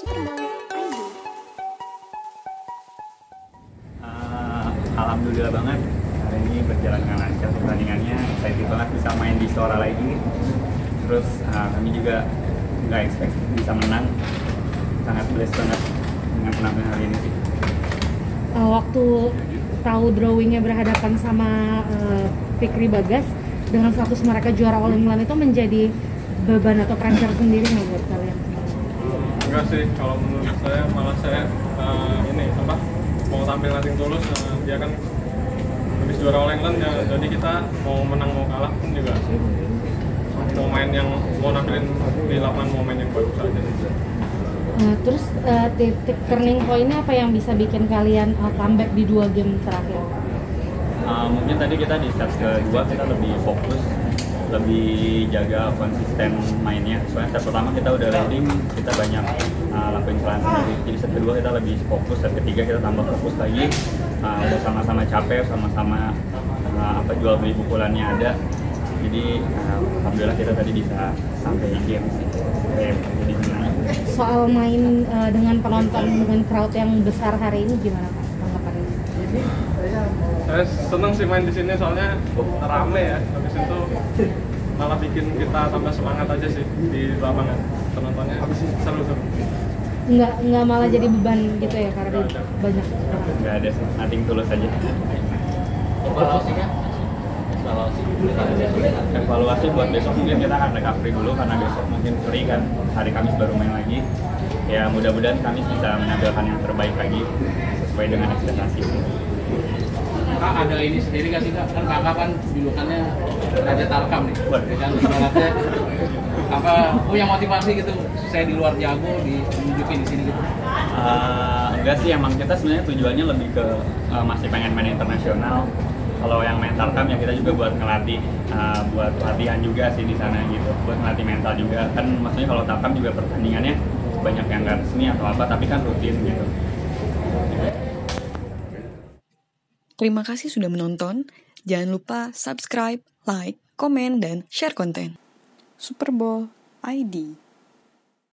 Uh, Alhamdulillah banget hari ini berjalan dengan lancar pertandingannya. Excited banget bisa main di Sora lagi. Terus uh, kami juga nggak expect bisa menang. Sangat blessed banget dengan penampilan hari ini sih. Uh, waktu tahu drawingnya berhadapan sama uh, Fikri Bagas dengan status mereka juara All England itu menjadi beban atau pressure sendiri nggak buat kalian? Enggak sih, kalau menurut saya malah saya uh, ini apa mau tampil nanti tulus uh, dia kan habis juara All England ya, jadi kita mau menang mau kalah pun juga mau main yang mau nampilin di lapangan mau main yang bagus aja. Uh, terus uh, titik turning pointnya apa yang bisa bikin kalian uh, comeback di dua game terakhir? Uh, mungkin tadi kita di set kedua kita lebih fokus lebih jaga konsisten mainnya. Soalnya set pertama kita udah leading kita banyak uh, lakuin sendiri jadi set kedua kita lebih fokus set ketiga kita tambah fokus lagi. Uh, udah sama-sama capek sama-sama uh, apa jual beli pukulannya ada. Jadi uh, alhamdulillah kita tadi bisa sampai game sih. Jadi menang Soal main uh, dengan penonton dengan crowd yang besar hari ini gimana Pak? Saya seneng sih main di sini soalnya rame ya. Habis itu malah bikin kita tambah semangat aja sih di lapangan. Penontonnya seru-seru. Nggak nggak malah jadi beban gitu ya karena Nggak banyak nggak ada sih nothing tulus aja. Evaluasinya evaluasi. Evaluasi buat besok mungkin kita akan recovery dulu karena besok mungkin free kan. Hari Kamis baru main lagi. Ya mudah-mudahan Kamis bisa menampilkan yang terbaik lagi sesuai dengan ekspektasi. Kak ada ini sendiri nggak sih kak? Kan kakak kan julukannya Raja Tarkam nih. Ya kan? Ibaratnya apa punya motivasi gitu. Saya di luar jago di tunjukin di sini gitu. Eh, enggak sih emang kita sebenarnya tujuannya lebih ke eh, masih pengen main internasional. Kalau yang main tarkam ya kita juga buat ngelatih eh, buat latihan juga sih di sana gitu. Buat ngelatih mental juga. Kan maksudnya kalau tarkam juga pertandingannya banyak yang nggak resmi atau apa tapi kan rutin gitu Terima kasih sudah menonton. Jangan lupa subscribe, like, komen, dan share konten. Super Bowl ID